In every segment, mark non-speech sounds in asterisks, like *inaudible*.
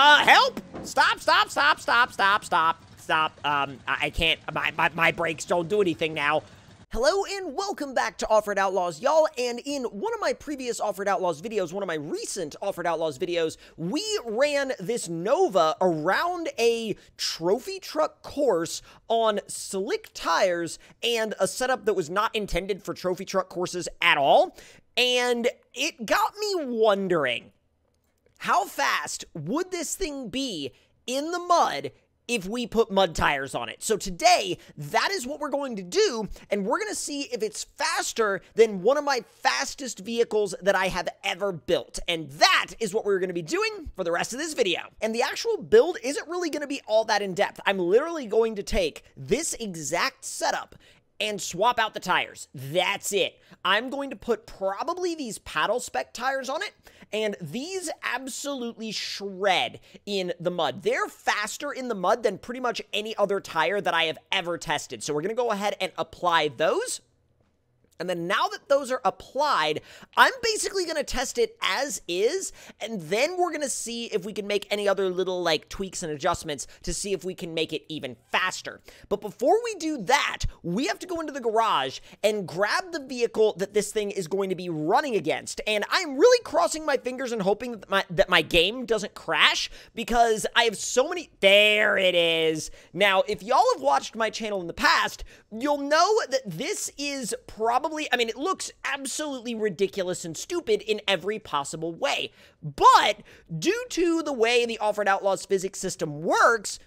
Uh, help! Stop, stop, stop, stop, stop, stop, stop. Um, I, I can't, my, my, my brakes don't do anything now. Hello and welcome back to Off-Road Outlaws, y'all, and in one of my previous Off-Road Outlaws videos, one of my recent Off-Road Outlaws videos, we ran this Nova around a trophy truck course on slick tires and a setup that was not intended for trophy truck courses at all, and it got me wondering, how fast would this thing be in the mud if we put mud tires on it. So today, that is what we're going to do, and we're going to see if it's faster than one of my fastest vehicles that I have ever built. And that is what we're going to be doing for the rest of this video. And the actual build isn't really going to be all that in-depth. I'm literally going to take this exact setup and swap out the tires. That's it. I'm going to put probably these paddle spec tires on it, and these absolutely shred in the mud. They're faster in the mud than pretty much any other tire that I have ever tested. So we're going to go ahead and apply those. And then now that those are applied, I'm basically going to test it as is, and then we're going to see if we can make any other little like tweaks and adjustments to see if we can make it even faster. But before we do that, we have to go into the garage and grab the vehicle that this thing is going to be running against. And I'm really crossing my fingers and hoping that my, that my game doesn't crash because I have so many... There it is. Now, if y'all have watched my channel in the past, you'll know that this is probably probably, I mean, it looks absolutely ridiculous and stupid in every possible way. But due to the way the Off-Road Outlaws physics system works,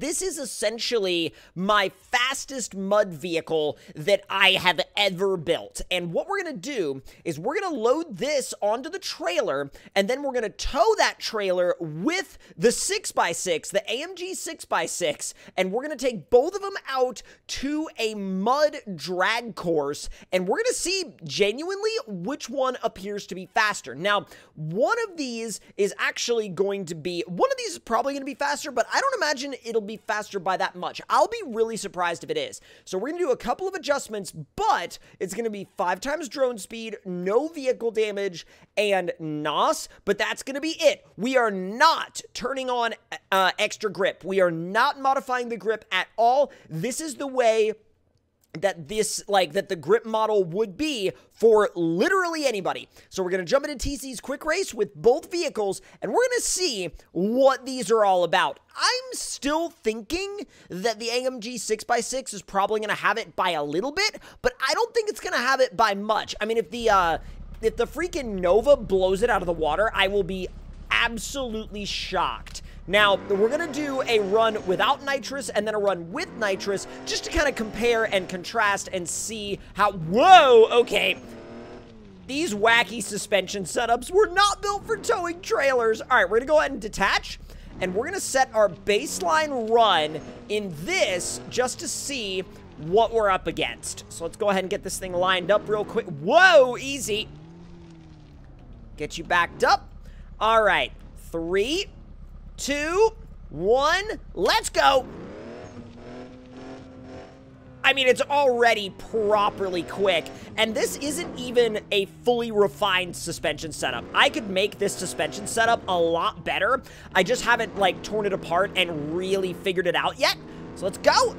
this is essentially my fastest mud vehicle that I have ever built. And what we're going to do is we're going to load this onto the trailer, and then we're going to tow that trailer with the 6x6, the AMG 6x6, and we're going to take both of them out to a mud drag course, and we're going to see genuinely which one appears to be faster. Now, one of these is actually going to be, one of these is probably going to be faster, but I don't imagine it'll be faster by that much. I'll be really surprised if it is. So we're going to do a couple of adjustments, but it's going to be five times drone speed, no vehicle damage, and NOS, but that's going to be it. We are not turning on uh, extra grip. We are not modifying the grip at all. This is the way that this like that the grip model would be for literally anybody. So we're going to jump into TC's quick race with both vehicles and we're going to see what these are all about. I'm still thinking that the AMG 6x6 is probably going to have it by a little bit, but I don't think it's going to have it by much. I mean, if the uh if the freaking Nova blows it out of the water, I will be absolutely shocked. Now, we're going to do a run without nitrous and then a run with nitrous just to kind of compare and contrast and see how... Whoa, okay. These wacky suspension setups were not built for towing trailers. All right, we're going to go ahead and detach and we're going to set our baseline run in this just to see what we're up against. So let's go ahead and get this thing lined up real quick. Whoa, easy. Get you backed up. All right, three, two, one, let's go. I mean, it's already properly quick, and this isn't even a fully refined suspension setup. I could make this suspension setup a lot better. I just haven't, like, torn it apart and really figured it out yet. So let's go.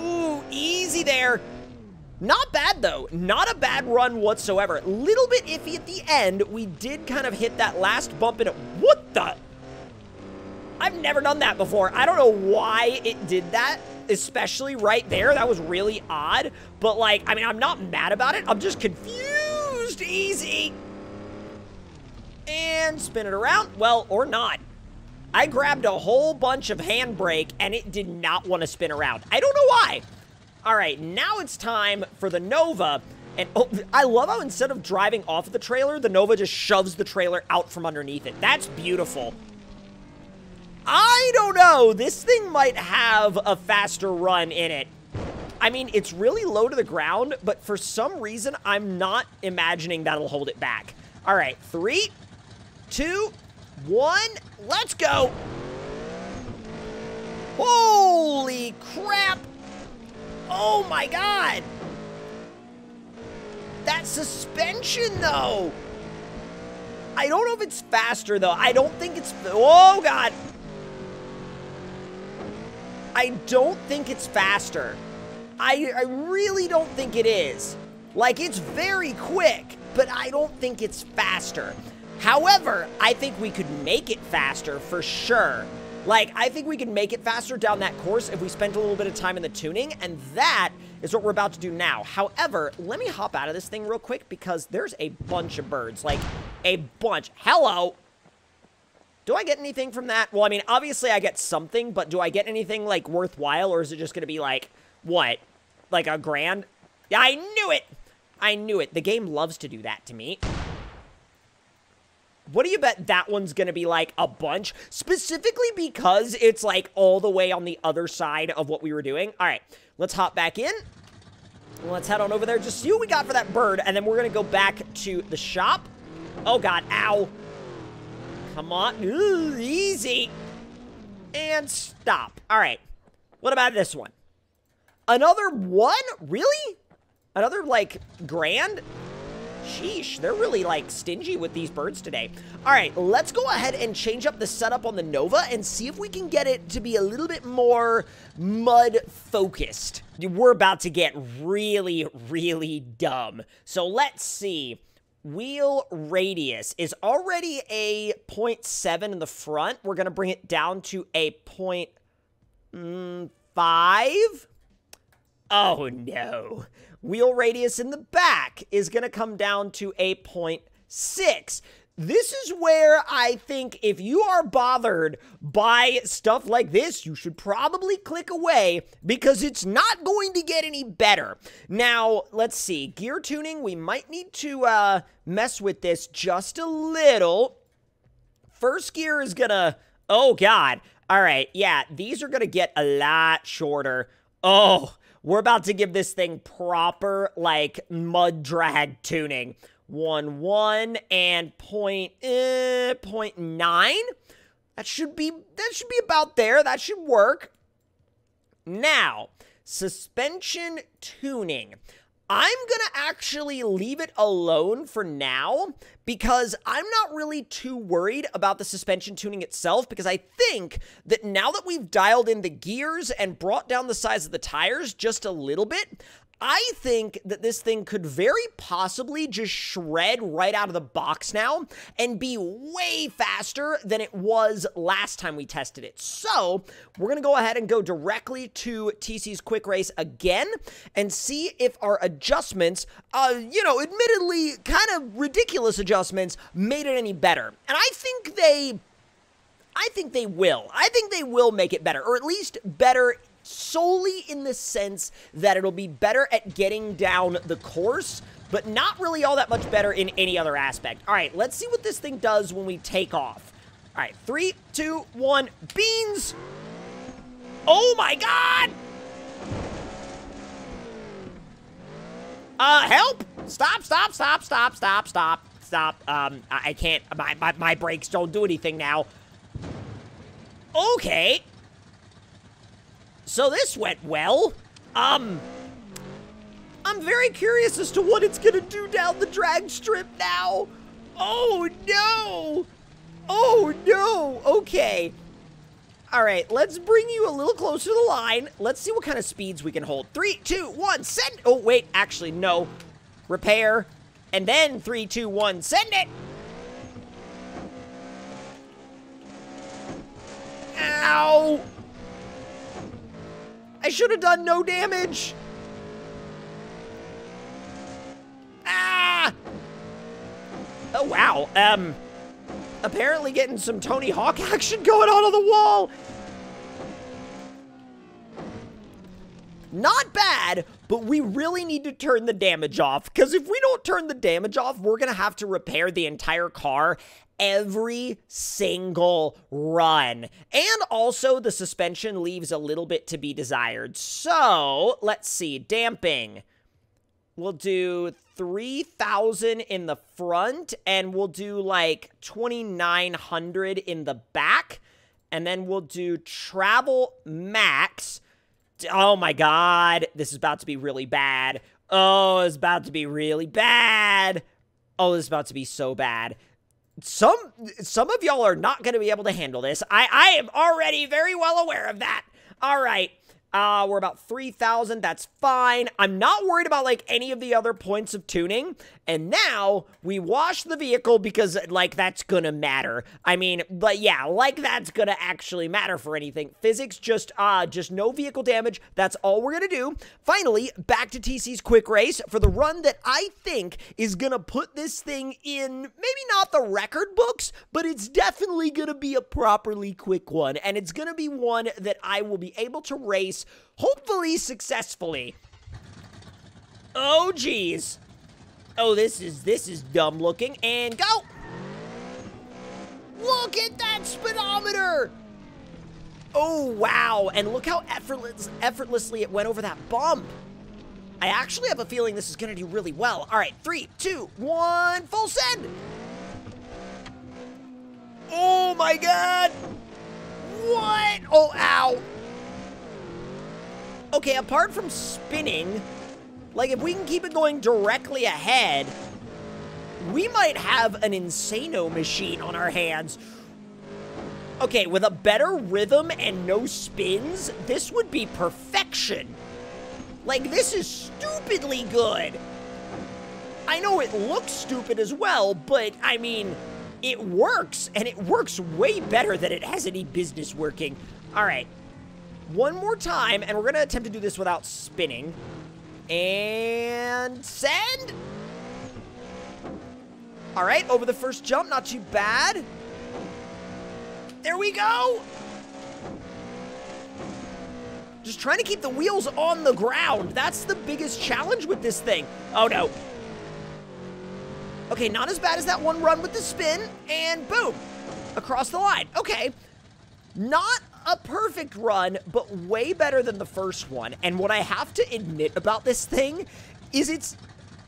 Ooh, easy there. Not bad, though. Not a bad run whatsoever. Little bit iffy at the end. We did kind of hit that last bump in it. What the? I've never done that before. I don't know why it did that, especially right there. That was really odd. But, like, I mean, I'm not mad about it. I'm just confused. Easy. And spin it around. Well, or not. I grabbed a whole bunch of handbrake, and it did not want to spin around. I don't know why. All right, now it's time for the Nova. And oh, I love how instead of driving off of the trailer, the Nova just shoves the trailer out from underneath it. That's beautiful. I don't know. This thing might have a faster run in it. I mean, it's really low to the ground, but for some reason, I'm not imagining that'll hold it back. All right, three, two, one, let's go. Holy crap. Oh my god! That suspension, though! I don't know if it's faster, though. I don't think it's... Oh, God. I don't think it's faster. I, I really don't think it is. Like, it's very quick, but I don't think it's faster. However, I think we could make it faster for sure. Like, I think we can make it faster down that course if we spent a little bit of time in the tuning, and that is what we're about to do now. However, let me hop out of this thing real quick because there's a bunch of birds. Like, a bunch. Hello! Do I get anything from that? Well, I mean, obviously I get something, but do I get anything, like, worthwhile, or is it just gonna be, like, what? Like a grand? I knew it! I knew it. The game loves to do that to me. What do you bet that one's going to be like a bunch? Specifically because it's like all the way on the other side of what we were doing. All right, let's hop back in. Let's head on over there, just see what we got for that bird, and then we're going to go back to the shop. Oh, God, ow. Come on, Ooh, easy. And stop. All right, what about this one? Another one? Really? Another, like, grand? Sheesh, they're really, like, stingy with these birds today. All right, let's go ahead and change up the setup on the Nova and see if we can get it to be a little bit more mud-focused. We're about to get really, really dumb. So let's see. Wheel radius is already a 0.7 in the front. We're going to bring it down to a mm, 0.5. Oh, no. Wheel radius in the back is going to come down to a 0.6. This is where I think if you are bothered by stuff like this, you should probably click away because it's not going to get any better. Now, let's see. Gear tuning, we might need to uh, mess with this just a little. First gear is going to... Oh, God. All right, yeah, these are going to get a lot shorter. Oh, we're about to give this thing proper, like, mud drag tuning. 1, 1, and point, uh, point 9. That should be, that should be about there. That should work. Now, suspension tuning. I'm going to actually leave it alone for now because I'm not really too worried about the suspension tuning itself because I think that now that we've dialed in the gears and brought down the size of the tires just a little bit, I think that this thing could very possibly just shred right out of the box now and be way faster than it was last time we tested it. So we're going to go ahead and go directly to TC's Quick Race again and see if our adjustments, uh, you know, admittedly kind of ridiculous adjustments, made it any better. And I think they I think they will. I think they will make it better, or at least better solely in the sense that it'll be better at getting down the course, but not really all that much better in any other aspect. All right, let's see what this thing does when we take off. All right, three, two, one, beans! Oh my god! Uh, help! Stop, stop, stop, stop, stop, stop, stop. Um, I, I can't, my, my, my brakes don't do anything now. Okay, so this went well. Um, I'm very curious as to what it's gonna do down the drag strip now. Oh no! Oh no! Okay. All right, let's bring you a little closer to the line. Let's see what kind of speeds we can hold. Three, two, one, send. Oh, wait, actually, no. Repair. And then three, two, one, send it. Ow! I should have done no damage. Ah! Oh, wow. Um, apparently getting some Tony Hawk *laughs* action going on on the wall. Not bad, but we really need to turn the damage off, because if we don't turn the damage off, we're going to have to repair the entire car, every single run. And also, the suspension leaves a little bit to be desired. So, let's see. Damping. We'll do 3,000 in the front, and we'll do like 2,900 in the back. And then we'll do travel max. Oh my god, this is about to be really bad. Oh, it's about to be really bad. Oh, this is about to be so bad. Some some of y'all are not going to be able to handle this. I I am already very well aware of that. All right. Uh, we're about 3,000. That's fine. I'm not worried about like any of the other points of tuning. And now we wash the vehicle because like that's gonna matter. I mean, but yeah, like that's gonna actually matter for anything. Physics just, uh, just no vehicle damage. That's all we're gonna do. Finally, back to TC's quick race for the run that I think is gonna put this thing in maybe not the record books, but it's definitely gonna be a properly quick one. And it's gonna be one that I will be able to race hopefully successfully. Oh, geez. Oh, this is this is dumb looking. And go! Look at that speedometer! Oh, wow. And look how effortless, effortlessly it went over that bump. I actually have a feeling this is going to do really well. All right, three, two, one, full send. Oh, my God. What? Oh, ow. Okay, apart from spinning, like if we can keep it going directly ahead, we might have an Insano machine on our hands. Okay, with a better rhythm and no spins, this would be perfection. Like, this is stupidly good. I know it looks stupid as well, but I mean, it works, and it works way better than it has any business working. All right, one more time, and we're going to attempt to do this without spinning. And send! All right, over the first jump, not too bad. There we go! Just trying to keep the wheels on the ground. That's the biggest challenge with this thing. Oh, no. Okay, not as bad as that one run with the spin, and boom, across the line. Okay, not a perfect run, but way better than the first one. And what I have to admit about this thing is it's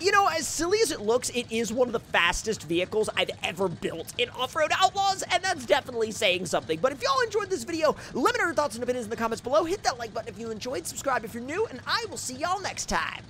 you know, as silly as it looks, it is one of the fastest vehicles I've ever built in Off-Road Outlaws, and that's definitely saying something. But if y'all enjoyed this video, let me know your thoughts and opinions in the comments below. Hit that like button if you enjoyed, subscribe if you're new, and I will see y'all next time.